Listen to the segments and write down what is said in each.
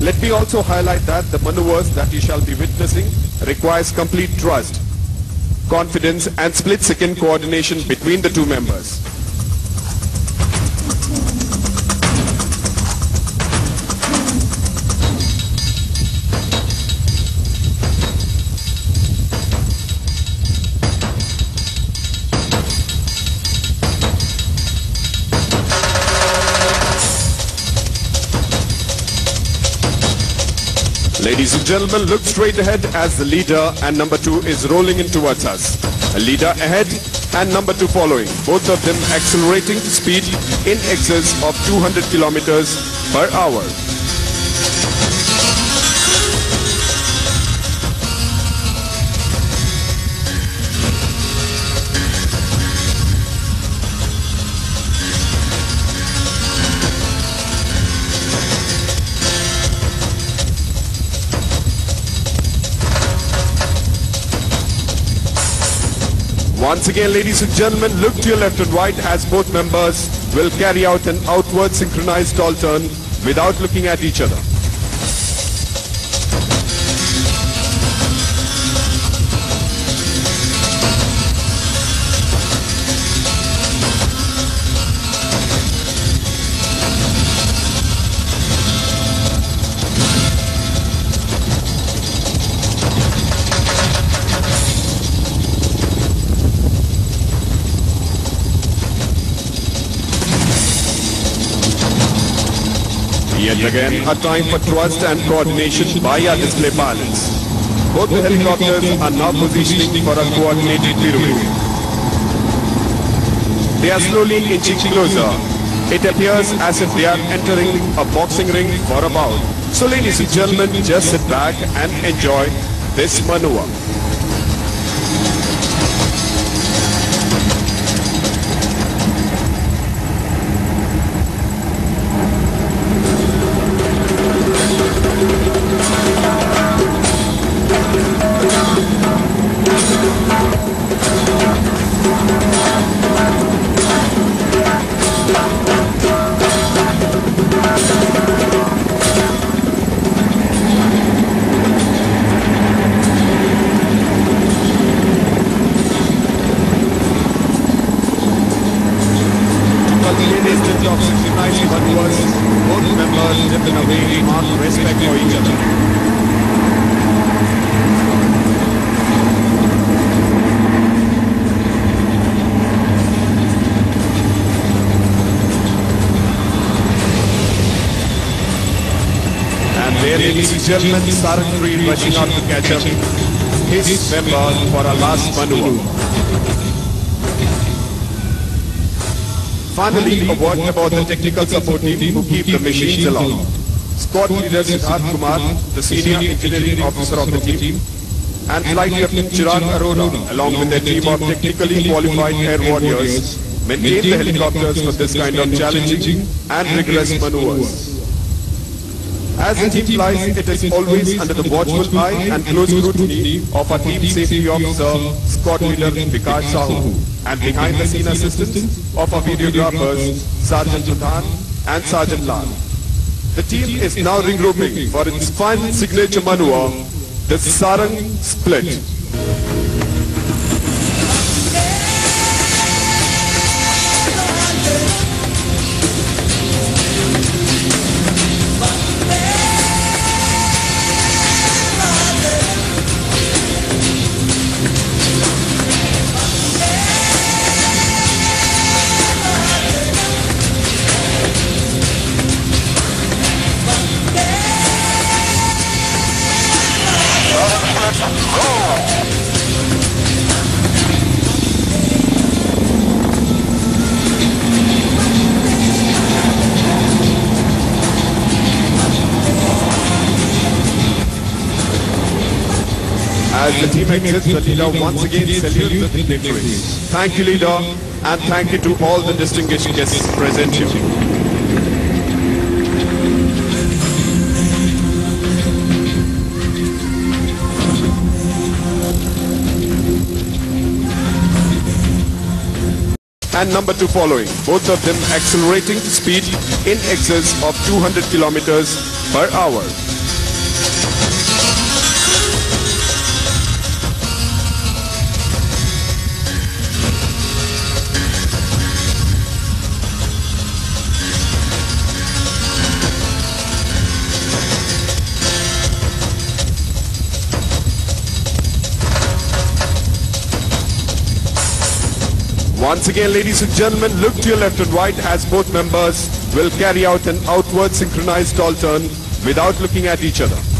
Let me also highlight that the maneuvers that you shall be witnessing requires complete trust, confidence and split-second coordination between the two members. Ladies and gentlemen, look straight ahead as the leader and number two is rolling in towards us. A leader ahead and number two following. Both of them accelerating to speed in excess of 200 kilometers per hour. Once again, ladies and gentlemen, look to your left and right as both members will carry out an outward synchronized stall turn without looking at each other. Yet again, a time for trust and coordination by our display pilots. Both the helicopters are now positioning for a coordinated pirouette. They are slowly inching closer. It appears as if they are entering a boxing ring for a bout. So ladies and gentlemen, just sit back and enjoy this maneuver. Members in a way respect for each other. And there, ladies and gentlemen, Sarang 3 rushing out to catch up his member for a last maneuver. Finally, a word about the technical support team who keep the machines along. Squad leader Siddharth Kumar, the senior engineering officer of the team, and flight captain Chirag Arora, along with their team of technically qualified air warriors, maintain the helicopters for this kind of challenging and rigorous maneuvers. As the team flies, it is always under the watchful eye and close scrutiny of our team safety officer, squad leader Vikas Sahu, and behind the scene assistance of our videographers, Sergeant Pradhan and Sergeant Lal. The team is now regrouping for its final signature maneuver, the Sarang Split. As the team exits, the leader once again salutes the dignitaries. Thank you, leader, and thank you to all the distinguished guests present here. and number 2 following, both of them accelerating to speed in excess of 200 kilometers per hour. Once again, ladies and gentlemen, look to your left and right as both members will carry out an outward synchronized stall turn without looking at each other.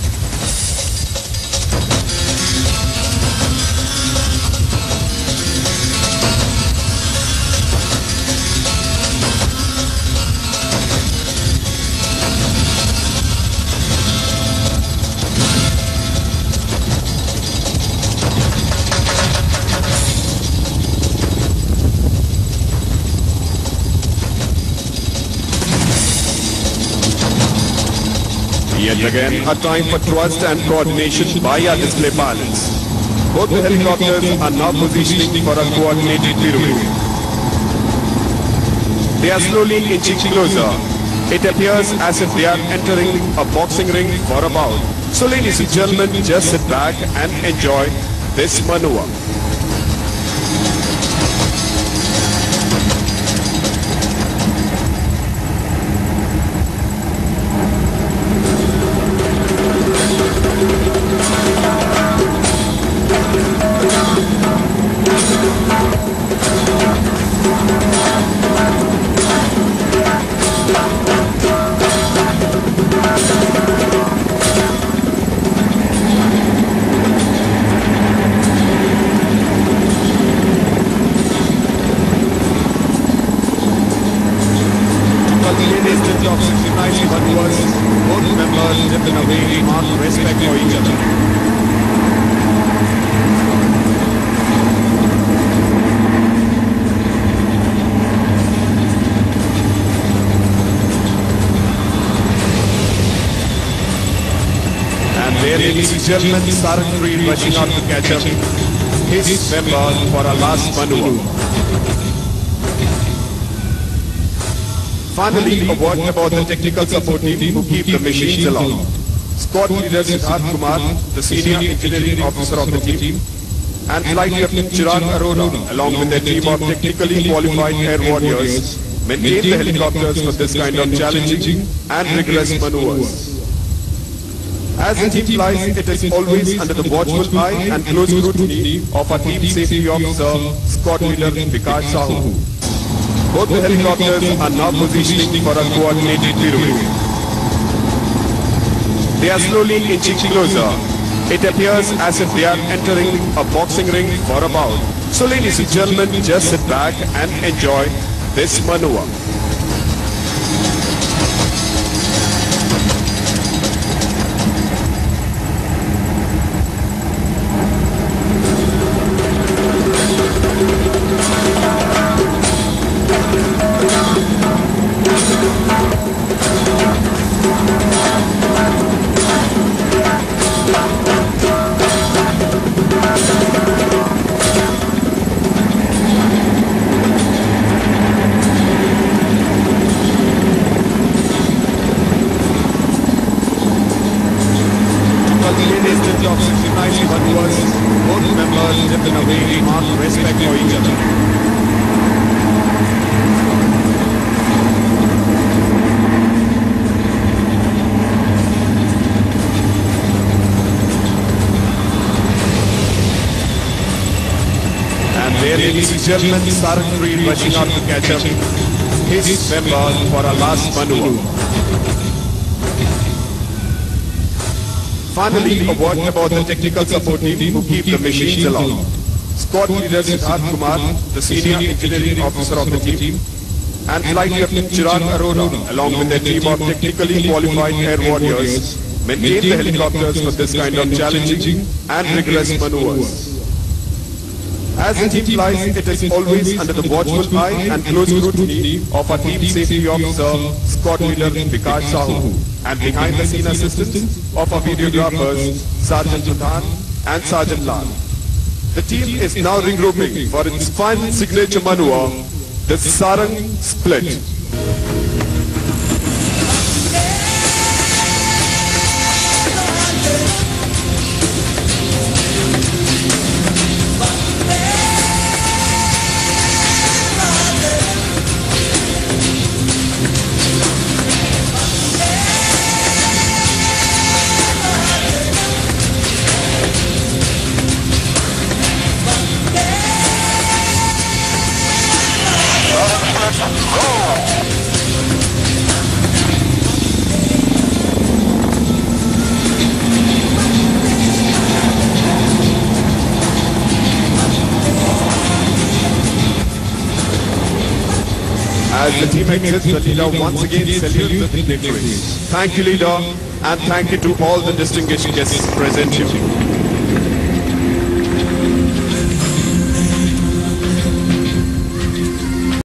Yet again, a time for trust and coordination by our display pilots. Both the helicopters are now positioning for a coordinated pirouette. They are slowly inching closer. It appears as if they are entering a boxing ring for a bout. So ladies and gentlemen, just sit back and enjoy this maneuver. Ladies and gentlemen, Sarang 3 rushing out to catch up his member for a last maneuver. Finally, a word about the technical support team who keep the machines along. Squad leader Siddharth Kumar, the senior engineering officer of the team, and flight captain Chirag Arora, along with their team of technically qualified air warriors, maintain the helicopters for this kind of challenging and rigorous maneuvers. As the team flies, it is always under the watchful eye and close scrutiny of our team safety officer, squad leader Vikas Sahu. Both the helicopters are now positioning for a coordinated pirouette. They are slowly inching closer. It appears as if they are entering a boxing ring for a bout. So ladies and gentlemen, just sit back and enjoy this maneuver. Respect for each other. And there, ladies and gentlemen, 3 rushing out to catch up his member for a last maneuver. Finally, a word about the technical support team who keep the machines along. Squad leader Siddharth Kumar, the senior engineering officer of the team, and flight captain Chirag Arora, along with their team of technically qualified air warriors, maintain the helicopters for this kind of challenging and rigorous maneuvers. As the team flies, it is always under the watchful eye and close scrutiny of our team safety officer, squad leader Vikas Sahu, and behind the scene assistance of our videographers, Sergeant Pradhan and Sergeant Lal. The team is now regrouping for its final signature maneuver, the Sarang Split. As the team exits, the leader once again salutes the victory. Thank you, leader, and thank you to all the distinguished guests present here.